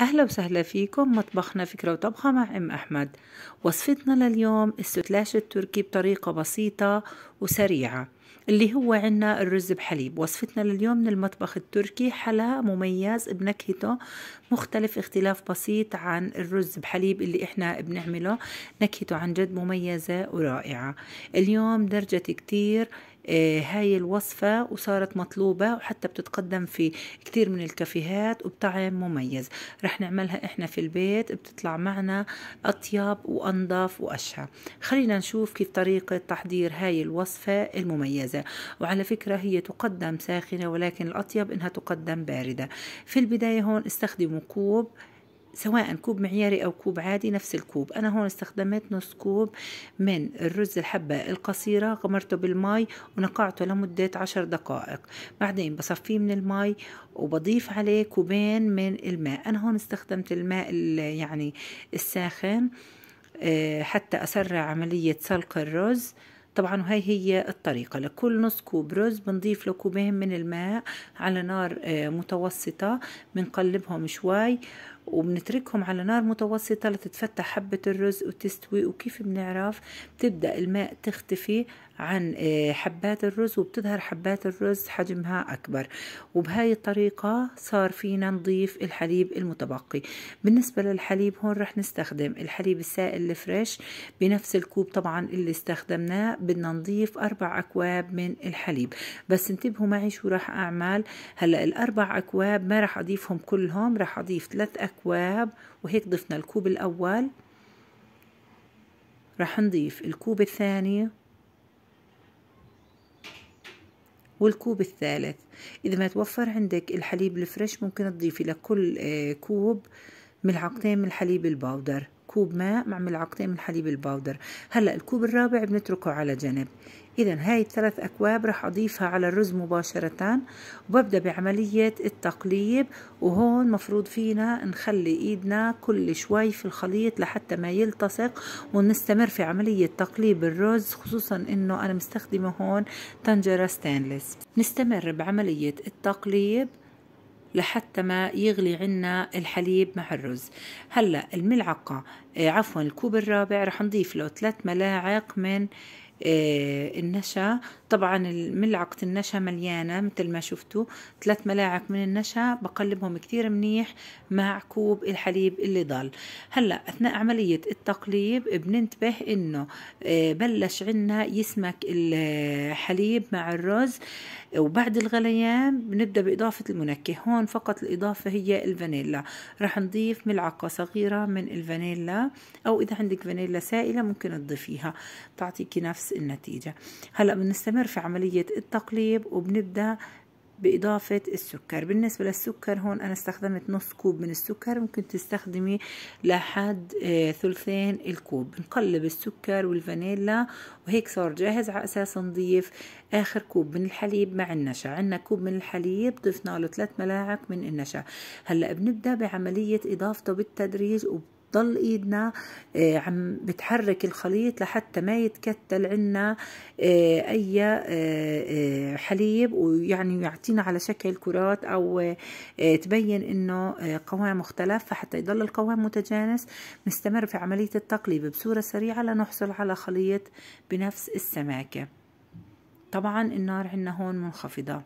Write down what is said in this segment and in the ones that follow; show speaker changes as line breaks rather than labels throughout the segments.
أهلا وسهلا فيكم مطبخنا فكرة وطبخة مع أم أحمد. وصفتنا لليوم السوتلاش التركي بطريقة بسيطة وسريعة اللي هو عنا الرز بحليب. وصفتنا لليوم من المطبخ التركي حلا مميز بنكهته مختلف اختلاف بسيط عن الرز بحليب اللي إحنا بنعمله. نكهته عن جد مميزة ورائعة. اليوم درجة كتير هاي الوصفة وصارت مطلوبة وحتى بتتقدم في كتير من الكافيهات وبطعم مميز. رح نعملها إحنا في البيت بتطلع معنا أطيب وأنظف وأشهى. خلينا نشوف كيف طريقة تحضير هاي الوصفة المميزة. وعلى فكرة هي تقدم ساخنة ولكن الأطيب إنها تقدم باردة. في البداية هون استخدموا كوب. سواء كوب معياري أو كوب عادي نفس الكوب. أنا هون استخدمت نص كوب من الرز الحبة القصيرة غمرته بالماء ونقعته لمدة عشر دقائق. بعدين بصفيه من الماء وبضيف عليه كوبين من الماء. أنا هون استخدمت الماء يعني الساخن آه، حتى أسرع عملية سلق الرز. طبعا وهي هي الطريقة. لكل نص كوب رز بنضيف له كوبين من الماء على نار آه، متوسطة بنقلبهم شوي وبنتركهم على نار متوسطة لتتفتح حبة الرز وتستوي. وكيف بنعرف؟ بتبدأ الماء تختفي. عن آه، حبات الرز وبتظهر حبات الرز حجمها أكبر. وبهاي الطريقة صار فينا نضيف الحليب المتبقي. بالنسبة للحليب هون رح نستخدم الحليب السائل الفريش بنفس الكوب طبعا اللي استخدمناه. بدنا نضيف أربع أكواب من الحليب. بس انتبهوا معي شو رح أعمل. هلأ الأربع أكواب ما رح أضيفهم كلهم رح أضيف ثلاث أكواب وهيك ضفنا الكوب الأول. رح نضيف الكوب الثاني. والكوب الثالث. إذا ما توفر عندك الحليب ال fresh ممكن تضيفي لكل آه، كوب ملعقتين من الحليب ال powder. كوب ماء مع ملعقتين من حليب ال powder. هلأ الكوب الرابع بنتركه على جنب. إذا هاي الثلاث أكواب رح أضيفها على الرز مباشرة وببدأ بعملية التقليب وهون مفروض فينا نخلي إيدنا كل شوي في الخليط لحتى ما يلتصق ونستمر في عملية تقليب الرز خصوصا إنه أنا مستخدمة هون طنجرة ستانلس نستمر بعملية التقليب لحتى ما يغلي عنا الحليب مع الرز. هلأ الملعقة آه، عفوا الكوب الرابع رح نضيف له ثلاث ملاعق من النشا. طبعا ملعقة النشا مليانة مثل ما شفتوا. ثلاث ملاعق من النشا بقلبهم كتير منيح مع كوب الحليب اللي ضل هلأ أثناء عملية التقليب بننتبه إنه آه، بلش عنا يسمك الحليب مع الرز. وبعد الغليان بنبدأ بإضافة المنكه. هون فقط الإضافة هي الفانيلا. رح نضيف ملعقة صغيرة من الفانيلا أو إذا عندك فانيلا سائلة ممكن تضيفيها. تعطيكي نفس النتيجة. هلأ بنستمر في عملية التقليب وبنبدأ بإضافة السكر. بالنسبة للسكر هون أنا استخدمت نص كوب من السكر ممكن تستخدمي لحد آه ثلثين الكوب. نقلب السكر والفانيلا وهيك صار جاهز على أساس نضيف آخر كوب من الحليب مع النشا. عندنا كوب من الحليب ضفنا له ثلاث ملاعق من النشا. هلأ بنبدأ بعملية إضافته بالتدريج بتضل إيدنا آه، عم بتحرك الخليط لحتى ما يتكتل عنا آه، أي آه، حليب ويعني يعطينا على شكل كرات أو تبين إنه قوام مختلف. فحتى يضل القوام متجانس نستمر في عملية التقليب بصورة سريعة لنحصل على خليط بنفس السماكة. طبعا النار عندنا هون منخفضة.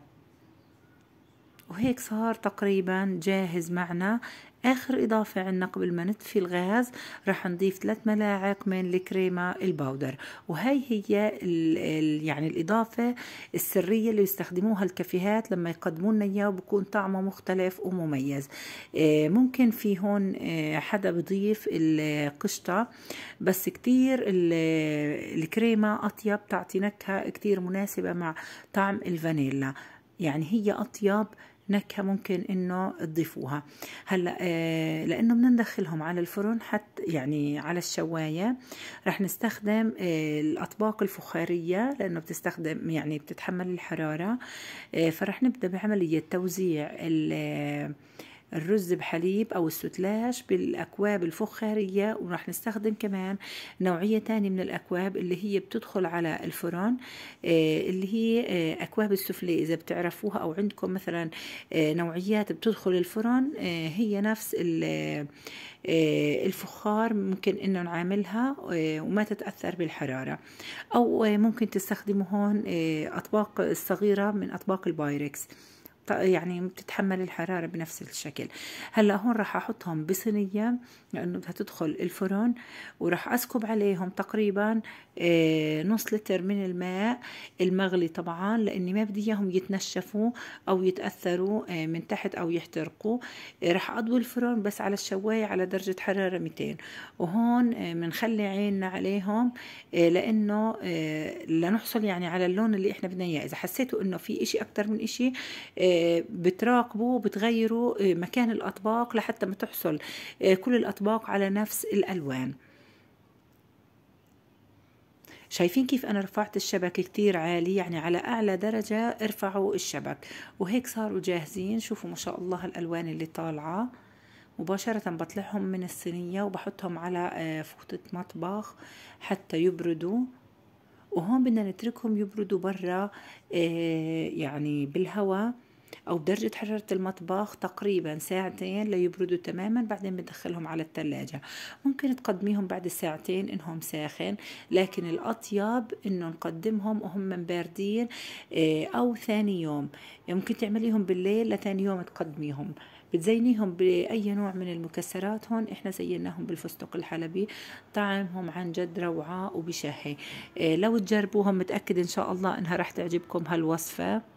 وهيك صار تقريبا جاهز معنا آخر إضافة عنا قبل ما نطفي الغاز راح نضيف ثلاث ملاعق من الكريمة الباودر. وهي هي ال ال يعني الإضافة السرية اللي يستخدموها الكافيهات لما يقدموا لنا إياه وبكون طعمه مختلف ومميز. آه، ممكن في هون آه، حدا بضيف القشطة بس كتير الكريمة أطيب تعطي نكهة كتير مناسبة مع طعم الفانيلا. يعني هي أطيب نكهة ممكن إنه تضيفوها. هلأ آه لأنه بدنا ندخلهم على الفرن حتى يعني على الشواية. رح نستخدم آه الأطباق الفخارية لأنه بتستخدم يعني بتتحمل الحرارة. آه فرح نبدأ بعملية توزيع الرز بحليب أو السوتلاش بالأكواب الفخارية وراح نستخدم كمان نوعية تانية من الأكواب اللي هي بتدخل على الفرن اللي هي أكواب السفلي. إذا بتعرفوها أو عندكم مثلا نوعيات بتدخل الفرن هي نفس الفخار ممكن إنه نعاملها وما تتأثر بالحرارة. أو ممكن تستخدموا هون أطباق الصغيرة من أطباق البايركس. يعني بتتحمل الحرارة بنفس الشكل. هلأ هون راح أحطهم بصينية لأنه بدها تدخل الفرن وراح أسكب عليهم تقريبا آه، نص لتر من الماء المغلي طبعا لأني ما بدي إياهم يتنشفوا أو يتأثروا آه، من تحت أو يحترقوا. آه، راح أضوي الفرن بس على الشواية على درجة حرارة 200 وهون بنخلي عيننا عليهم لأنه لنحصل يعني على اللون اللي إحنا بدنا إياه. إذا حسيتوا إنه في إشي أكتر من إشي بتراقبوا بتغيروا مكان الأطباق لحتى ما تحصل كل الأطباق على نفس الألوان. شايفين كيف أنا رفعت الشبك كتير عالي؟ يعني على أعلى درجة ارفعوا الشبك. وهيك صاروا جاهزين. شوفوا ما شاء الله الألوان اللي طالعة. مباشرة بطلعهم من الصينية وبحطهم على آه، فوطة مطبخ حتى يبردوا. وهون بدنا نتركهم يبردوا برا آه، يعني بالهواء. أو بدرجة حرارة المطبخ تقريبا ساعتين ليبردوا تماما بعدين بدخلهم على الثلاجة ممكن تقدميهم بعد ساعتين إنهم ساخن لكن الأطيب إنه نقدمهم وهم باردين آه، أو ثاني يوم. ممكن تعمليهم بالليل لثاني يوم تقدميهم. بتزينيهم بأي نوع من المكسرات هون؟ إحنا زيناهم بالفستق الحلبي. طعمهم عن جد روعة وبشهي. إيه لو تجربوهم متأكد إن شاء الله إنها رح تعجبكم هالوصفة.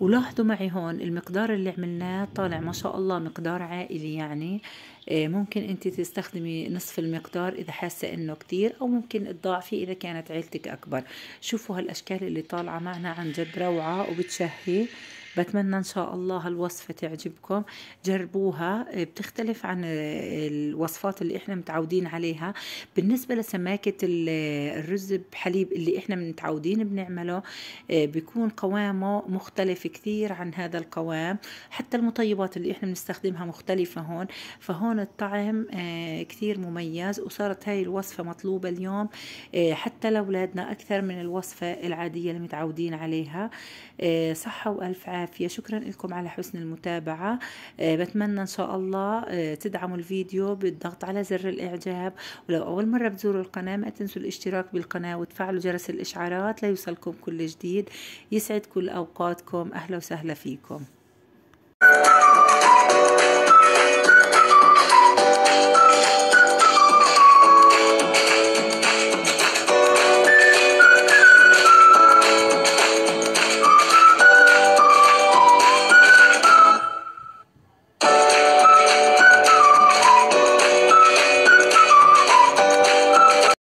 ولاحظوا معي هون المقدار اللي عملناه طالع ما شاء الله مقدار عائلي يعني. إيه ممكن انت تستخدمي نصف المقدار إذا حاسة إنه كتير أو ممكن تضاعفي إذا كانت عيلتك أكبر. شوفوا هالأشكال اللي طالعة معنا عن جد روعة وبتشهي. بتمنى إن شاء الله الوصفة تعجبكم. جربوها. بتختلف عن الوصفات اللي إحنا متعودين عليها. بالنسبة لسماكة الرز بحليب اللي إحنا متعودين بنعمله بيكون قوامه مختلف كثير عن هذا القوام. حتى المطيبات اللي إحنا بنستخدمها مختلفة هون. فهون الطعم كثير مميز وصارت هاي الوصفة مطلوبة اليوم. حتى لأولادنا أكثر من الوصفة العادية اللي متعودين عليها. صحة وألف عافية العافية. شكرا لكم على حسن المتابعة. آه، بتمنى إن شاء الله آه، تدعموا الفيديو بالضغط على زر الإعجاب. ولو أول مرة بتزوروا القناة ما تنسوا الاشتراك بالقناة وتفعلوا جرس الإشعارات ليوصلكم كل جديد. يسعد كل أوقاتكم. أهلا وسهلا فيكم.